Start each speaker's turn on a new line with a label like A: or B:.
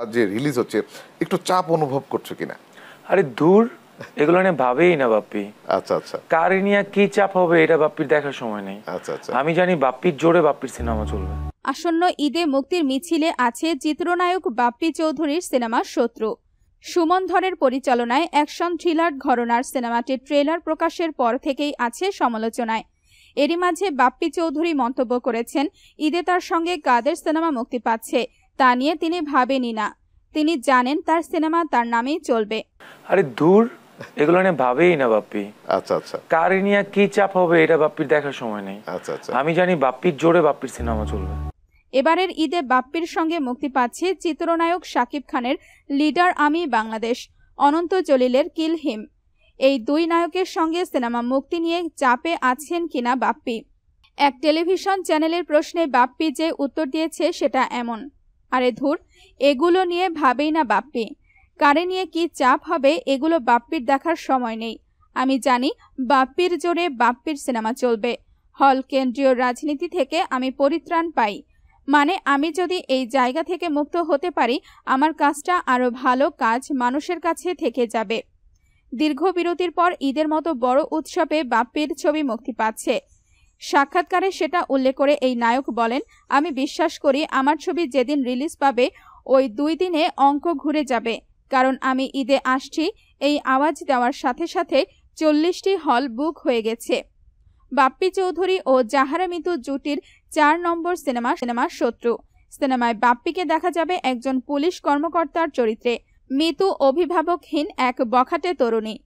A: আজ যে রিলিজ হচ্ছে একটু চাপ অনুভব করছ কিনা?
B: আরে দূর এগুলো নিয়ে ভাবেই না বাপ্পি।
A: আচ্ছা আচ্ছা।
B: কারে নিয়ে কি চাপ হবে এটা বাপ্পির দেখার সময় নেই।
A: আচ্ছা আচ্ছা।
B: আমি জানি বাপ্পির জোরে বাপ্পির সিনেমা চলবে।
C: আসন্ন ঈদে মুক্তির মিছিলে আছে চিত্রনায়ক বাপ্পি চৌধুরীর সিনেমা শত্রু। সুমন ধরের পরিচালনায় অ্যাকশন থ্রিলার ঘরনার সিনেমাটির ট্রেলার প্রকাশের পর থেকেই আছে সমালোচনায়। এরই মাঝে বাপ্পি চৌধুরী মন্তব্য করেছেন ঈদে তার সঙ্গে কাদের সিনেমা মুক্তি পাচ্ছে। তা নিয়ে তিনি ভাবেনি না। তিনি জানেন তার সিনেমা তার নামেই চলবে।
B: আরে দূর এগুলো নিয়ে ভাবেই না বাপ্পি।
A: আচ্ছা আচ্ছা।
B: কারে নিয়ে কি চাপ হবে এটা বাপ্পির দেখার সময় নেই।
A: আচ্ছা আচ্ছা।
B: আমি জানি বাপ্পির জোরে বাপ্পির সিনেমা চলবে।
C: এবারের ঈদে বাপ্পির সঙ্গে মুক্তি পাচ্ছে চিত্রনায়ক শাকিব খানের লিডার আমি বাংলাদেশ অনন্ত জলিলের কিল হিম। এই দুই নায়কের সঙ্গে সিনেমা মুক্তি নিয়ে চাপে আছেন কিনা বাপ্পি? এক টেলিভিশন চ্যানেলের প্রশ্নে বাপ্পি যে উত্তর দিয়েছে সেটা এমন। আরে ধুর, এগুলো নিয়ে ভাবেই না বাপ্পি। কারে নিয়ে কি চাপ হবে, এগুলো বাপ্পির দেখার সময় নেই। আমি জানি বাপ্পির জোরে বাপ্পির সিনেমা চলবে। হল কেন্দ্রীয় রাজনীতি থেকে আমি পরিত্রাণ পাই। মানে আমি যদি এই জায়গা থেকে মুক্ত হতে পারি, আমার কাজটা আরও ভালো কাজ মানুষের কাছে থেকে যাবে। দীর্ঘ বিরতির পর ঈদের মতো বড় উৎসবে বাপ্পির ছবি মুক্তি পাচ্ছে। সাক্ষাৎকারে সেটা উল্লেখ করে এই নায়ক বলেন, আমি বিশ্বাস করি আমার ছবি যেদিন রিলিজ পাবে, ওই দুই দিনে অঙ্ক ঘুরে যাবে। কারণ আমি ঈদে আসছি, এই আওয়াজ দেওয়ার সাথে সাথে চল্লিশটি হল বুক হয়ে গেছে। বাপ্পি চৌধুরী ও জাহারা মিতু জুটির চার নম্বর সিনেমা সিনেমা শত্রু। সিনেমায় বাপ্পিকে দেখা যাবে একজন পুলিশ কর্মকর্তার চরিত্রে। মিতু অভিভাবকহীন এক বখাটে তরুণী।